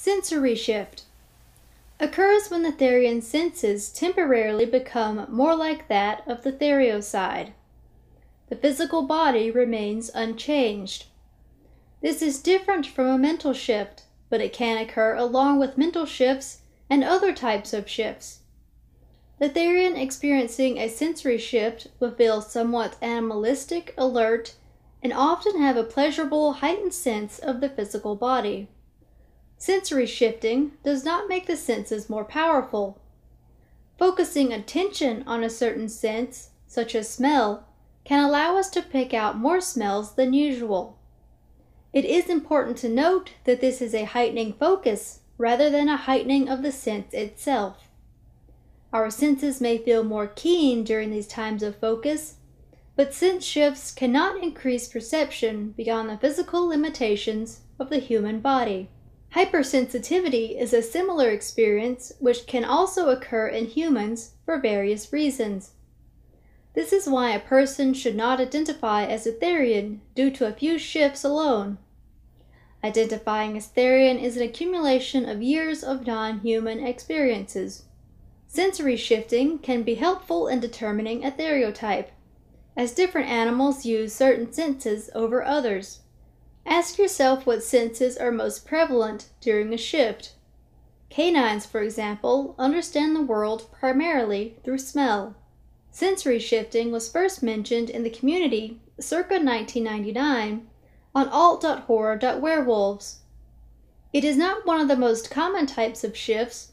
Sensory shift occurs when the therian senses temporarily become more like that of the theriotype. The physical body remains unchanged. This is different from a mental shift, but it can occur along with mental shifts and other types of shifts. The therian experiencing a sensory shift will feel somewhat animalistic, alert, and often have a pleasurable, heightened sense of the physical body. Sensory shifting does not make the senses more powerful. Focusing attention on a certain sense, such as smell, can allow us to pick out more smells than usual. It is important to note that this is a heightening focus rather than a heightening of the sense itself. Our senses may feel more keen during these times of focus, but sense shifts cannot increase perception beyond the physical limitations of the human body. Hypersensitivity is a similar experience which can also occur in humans for various reasons. This is why a person should not identify as a therian due to a few shifts alone. Identifying as therian is an accumulation of years of non-human experiences. Sensory shifting can be helpful in determining a theriotype, as different animals use certain senses over others. Ask yourself what senses are most prevalent during a shift. Canines, for example, understand the world primarily through smell. Sensory shifting was first mentioned in the community circa 1999 on alt.horror.werewolves. It is not one of the most common types of shifts,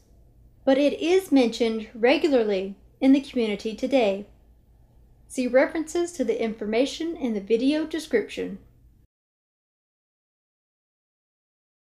but it is mentioned regularly in the community today. See references to the information in the video description.